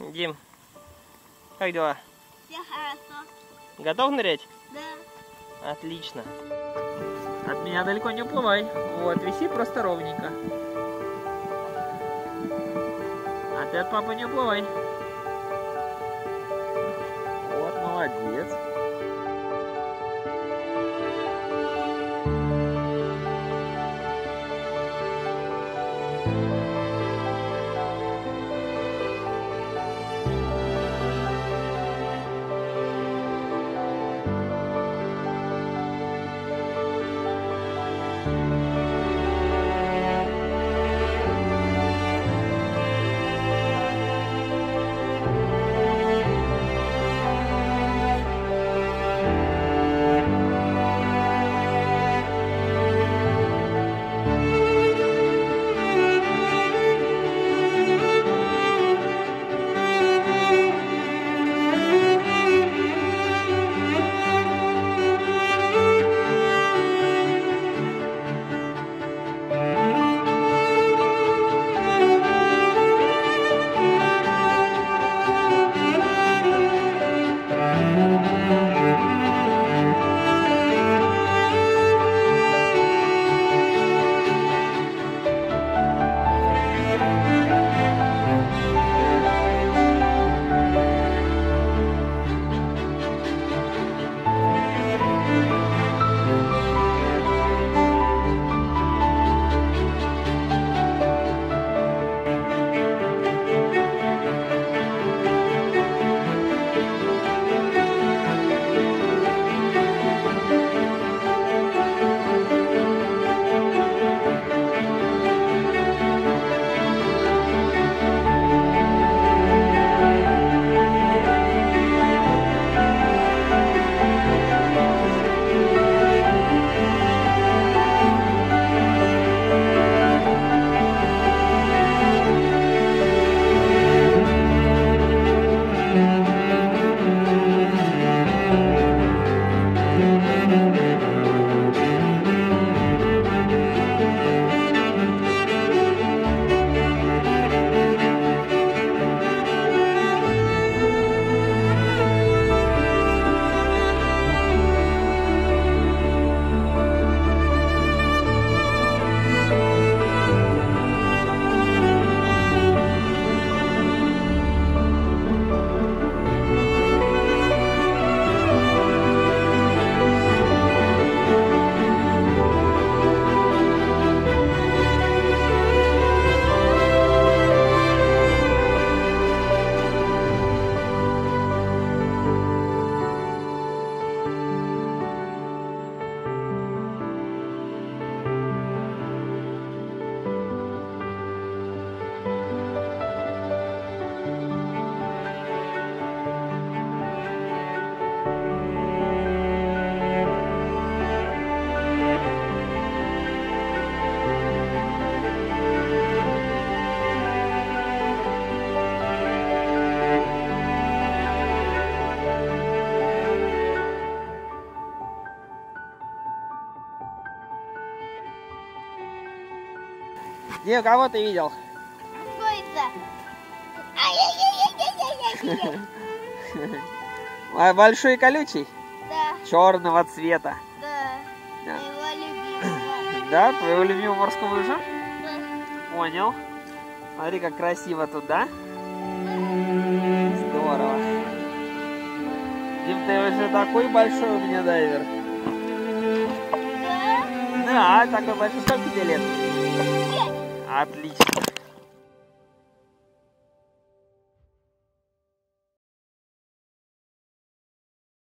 Дим, как дела? Все хорошо. Готов нырять? Да. Отлично. От меня далеко не уплывай. Вот, виси просто ровненько. А ты от папы не уплывай. Вот, молодец. Дим, кого ты видел? А, Большой и колючий? Да, Черного цвета. да. Да. Моего любимого. Да, твоего любимого морского ежа? Да. Понял. Смотри, как красиво тут, да? Здорово. Дим, ты уже такой большой у меня дайвер. Да? Да, такой большой. Сколько тебе лет? Пять. at least.